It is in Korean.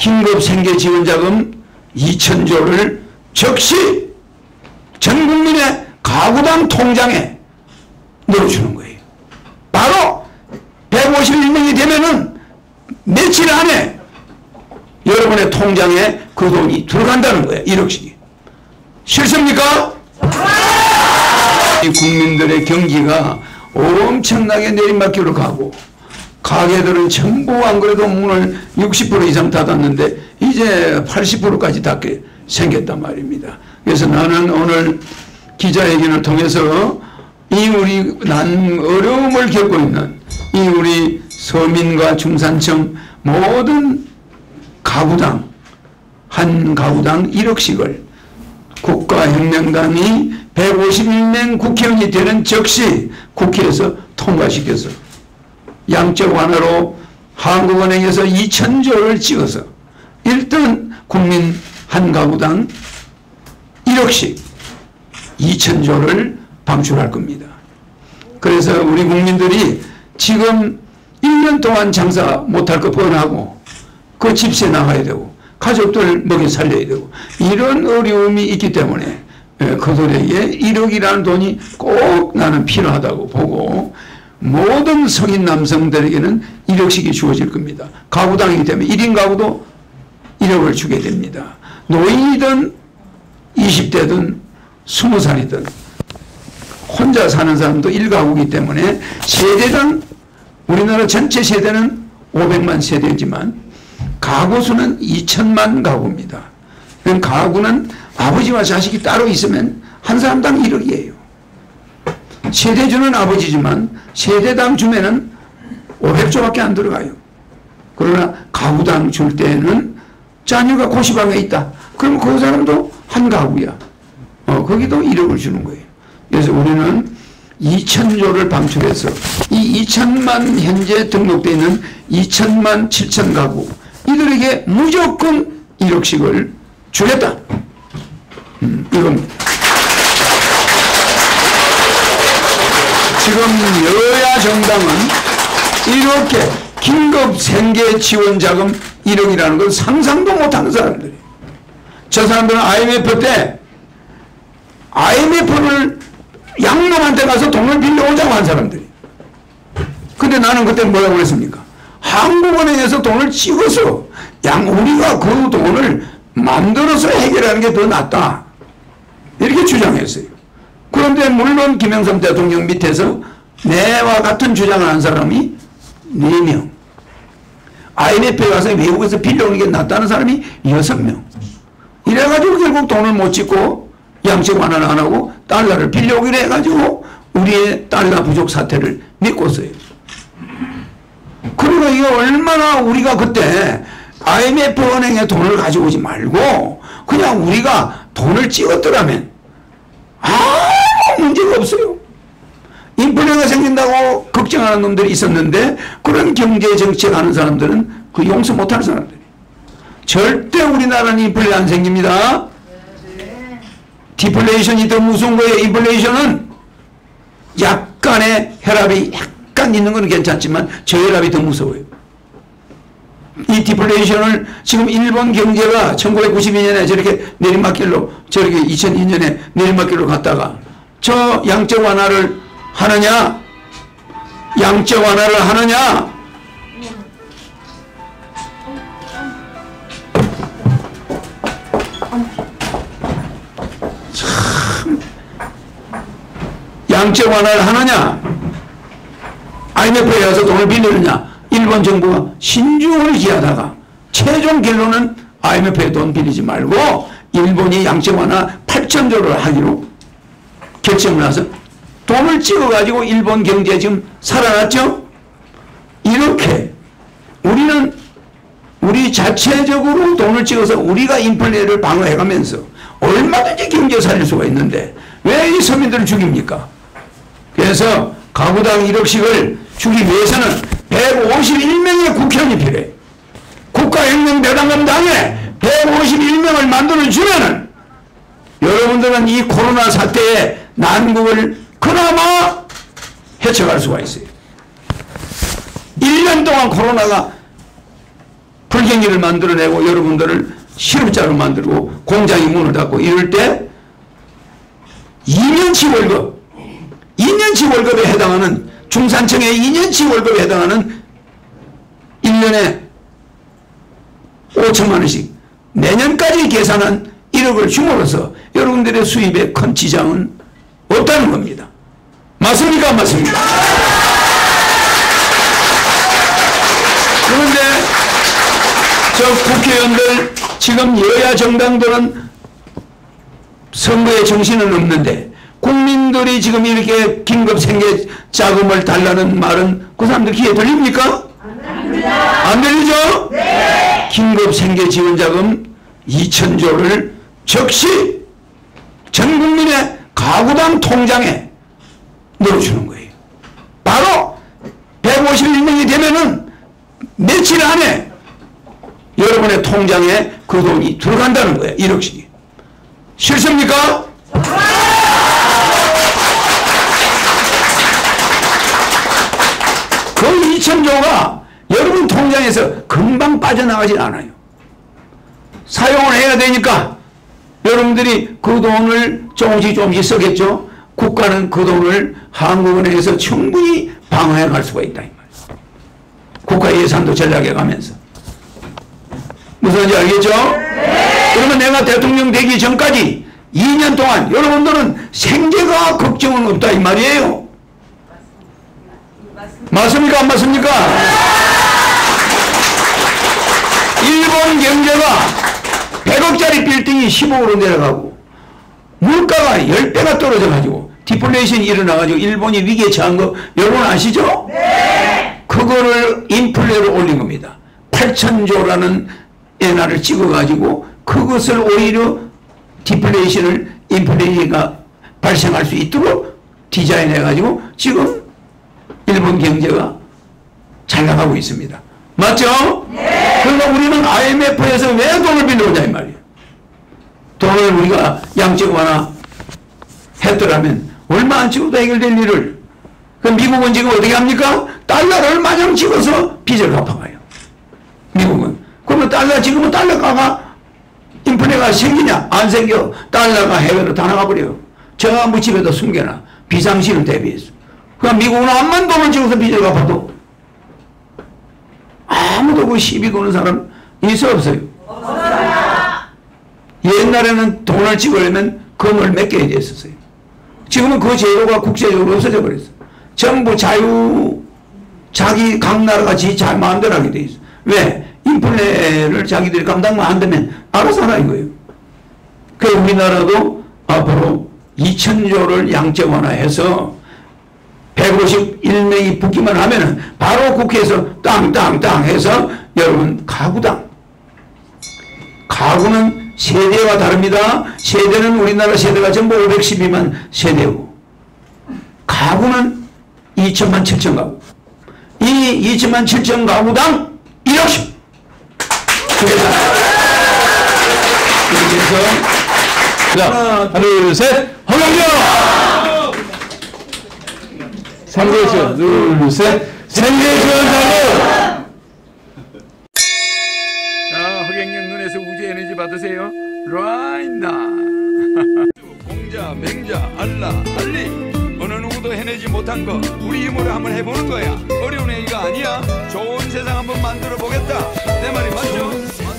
긴급 생계 지원 자금 2천조를 즉시 전 국민의 가구당 통장에 넣어주는 거예요. 바로 151명이 되면은 며칠 안에 여러분의 통장에 그 돈이 들어간다는 거예요. 1억씩이. 싫습니까? 이 국민들의 경기가 엄청나게 내리막길로 가고 가게들은 전부 안 그래도 문을 60% 이상 닫았는데 이제 80%까지 닫게 생겼단 말입니다. 그래서 나는 오늘 기자회견을 통해서 이 우리 난 어려움을 겪고 있는 이 우리 서민과 중산층 모든 가구당 한 가구당 1억씩을 국가혁명당이 151명 국회의원이 되는 즉시 국회에서 통과시켜서 양적 완화로 한국은행에서 2천조를 찍어서 일단 국민 한 가구당 1억씩 2천조를 방출할 겁니다. 그래서 우리 국민들이 지금 1년 동안 장사 못할 거 뻔하고 그 집세 나가야 되고 가족들 먹여 살려야 되고 이런 어려움이 있기 때문에 예, 그들에게 1억이라는 돈이 꼭 나는 필요하다고 보고 모든 성인 남성들에게는 1억씩이 주어질 겁니다. 가구당이기 때문에 1인 가구도 1억을 주게 됩니다. 노인이든 20대든 20살이든 혼자 사는 사람도 1가구이기 때문에 세대당 우리나라 전체 세대는 500만 세대지만 가구 수는 2천만 가구입니다. 가구는 아버지와 자식이 따로 있으면 한 사람당 1억이에요. 세대주는 아버지지만 세대당 주면은 500조밖에 안 들어가요. 그러나 가구당 줄 때는 자녀가 고시방에 있다. 그럼 그 사람도 한 가구야. 어, 거기도 1억을 주는 거예요. 그래서 우리는 2천조를 방출해서 이 2천만 현재 등록되어 있는 2천만 7천 가구 이들에게 무조건 1억씩을 주겠다. 음, 이겁니다. 지금 여야 정당은 이렇게 긴급 생계 지원 자금 1억이라는 건 상상도 못하는 사람들이. 저 사람들은 IMF 때 IMF를 양놈한테 가서 돈을 빌려오자고 한 사람들이. 근데 나는 그때 뭐라고 그랬습니까? 한국은행에서 돈을 찍어서 양 우리가 그 돈을 만들어서 해결하는 게 더 낫다. 이렇게 주장했어요. 그런데 물론 김영삼 대통령 밑에서 내와 같은 주장을 한 사람이 4명. IMF에 가서 외국에서 빌려오는 게 낫다는 사람이 6명. 이래가지고 결국 돈을 못 찍고 양적 완화를 안 하고 달러를 빌려오기로 해가지고 우리의 달러 부족 사태를 메꿨어요. 그리고 이게 얼마나 우리가 그때 IMF 은행에 돈을 가지고 오지 말고 그냥 우리가 돈을 찍었더라면 아무 문제가 없어요. 인플레가 생긴다고 걱정하는 놈들이 있었는데 그런 경제 정책 하는 사람들은 그 용서 못하는 사람들이 절대 우리나라는 인플레 안 생깁니다. 디플레이션이 더 무서운 거예요. 인플레이션은 약간의 혈압이 약간 있는 건 괜찮지만 저혈압이 더 무서워요. 이 디플레이션을 지금 일본 경제가 1992년에 저렇게 내리막길로 저렇게 2002년에 내리막길로 갔다가 저 양적 완화를 하느냐? 양적 완화를 하느냐? 참. 양적 완화를 하느냐? IMF에 가서 돈을 빌리느냐? 일본 정부가 신중을 기하다가 최종 결론은 IMF에 돈 빌리지 말고 일본이 양적 완화 8천조를 하기로 결정을 해서 돈을 찍어가지고 일본 경제 지금 살아났죠? 이렇게 우리는 우리 자체적으로 돈을 찍어서 우리가 인플레를 방어해가면서 얼마든지 경제 살릴 수가 있는데 왜 이 서민들을 죽입니까? 그래서 가구당 1억씩을 주기 위해서는 151명의 국회의원이 필요해. 국가혁명대단감당에 151명을 만들어주면은 여러분들은 이 코로나 사태의 난국을 그나마 헤쳐갈 수가 있어요. 1년 동안 코로나가 불기 국영리를 만들어내고 여러분들을 실업자로 만들고 공장이 문을 닫고 이럴 때 2년치 월급 2년치 월급에 해당하는 중산층의 2년치 월급에 해당하는 1년에 5천만 원씩 내년까지 계산한 1억을 줌으로써 여러분들의 수입에 큰 지장은 없다는 겁니다. 맞습니까? 맞습니까? 그런데 저 국회의원들 지금 여야 정당들은 선거에 정신은 없는데 국민들이 지금 이렇게 긴급 생계 자금을 달라는 말은 그 사람들 귀에 들립니까? 안 들리죠? 네. 긴급 생계 지원 자금 2천조를 즉시 전 국민의 가구당 통장에 넣어주는 거예요. 바로 151명이 되면은 며칠 안에 여러분의 통장에 그 돈이 들어간다는 거예요. 1억씩이. 싫습니까? 그 2천조가 여러분 통장에서 금방 빠져나가진 않아요. 사용을 해야 되니까 여러분들이 그 돈을 조금씩 조금씩 쓰겠죠. 국가는 그 돈을 한국은행에서 충분히 방어해 갈 수가 있다. 국가 예산도 전략해 가면서. 무슨 지 알겠죠? 네. 그러면 내가 대통령 되기 전까지 2년 동안 여러분들은 생계가 걱정은 없다 이 말이에요. 맞습니까? 안 맞습니까? 일본 경제가 100억짜리 빌딩이 15억으로 내려가고 물가가 10배가 떨어져가지고 디플레이션이 일어나가지고 일본이 위기에 처한 거 여러분 아시죠? 네. 그거를 인플레로 올린 겁니다. 8천조라는 엔화를 찍어가지고 그것을 오히려 디플레이션을 인플레이가 발생할 수 있도록 디자인해가지고 지금 일본 경제가 잘 나가고 있습니다. 맞죠? 네. 그러니까 우리는 IMF에서 왜 돈을 빌려오냐 이 말이에요. 돈을 우리가 양적 완화 했더라면 얼마 안 찍어도 해결될 일을 그 미국은 지금 어떻게 합니까? 달러를 마냥 찍어서 빚을 갚아가요. 미국은. 그러면 달러 지금은 달러가가 인플레가 생기냐? 안 생겨. 달러가 해외로 다 나가버려요. 전부 집에다 숨겨놔. 비상시를 대비해서. 그러니까 미국은 암만 돈을 찍어서 빚을 갚아도 아무도 그 시비 거는 사람 있어 없어요? 옛날에는 돈을 찍으려면 금을 맡겨야 됐었어요. 지금은 그 제도가 국제적으로 없어져 버렸어. 전부 자유, 자기 각 나라가 지잘 마음대로 하게 돼 있어. 왜? 인플레를 자기들이 감당만 한다면 알아서 하라 이거예요. 그 우리나라도 앞으로 2천조를 양적 완화해서 151명이 붙기만 하면은 바로 국회에서 땅땅땅 해서 여러분 가구당 가구는 세대와 다릅니다. 세대는 우리나라 세대가 전부 512만 세대고 가구는 2천만 7천 가구. 이 2천만 7천 가구당 1억씩. 이렇게 해서. 자 하나 둘셋. 허경영! 상대시원. 둘셋. 생계시원자료 자, 허경영 눈에서 우주 에너지 받으세요. now. 공자, 맹자, 알라, 알리. 어느 누구도 해내지 못한 거 우리 힘으로 한번 해보는 거야. 어려운 얘기가 아니야. 좋은 세상 한번 만들어 보겠다. 내 말이 맞죠?